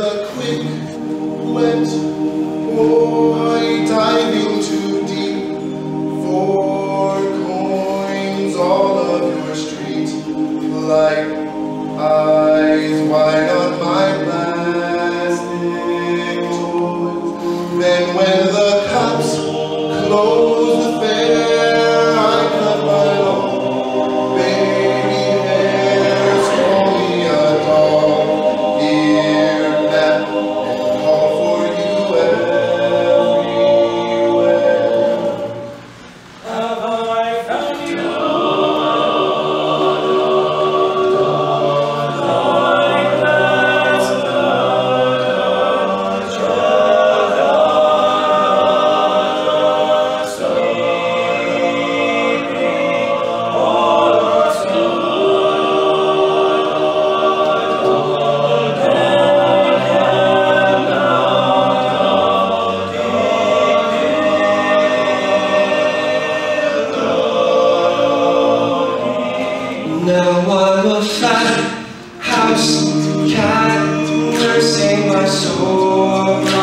a quick wet Oh, I dive in too deep for coins all of your street. Like eyes wide on my plastic toys. Then when the cups close Christ, kind mercy, my soul.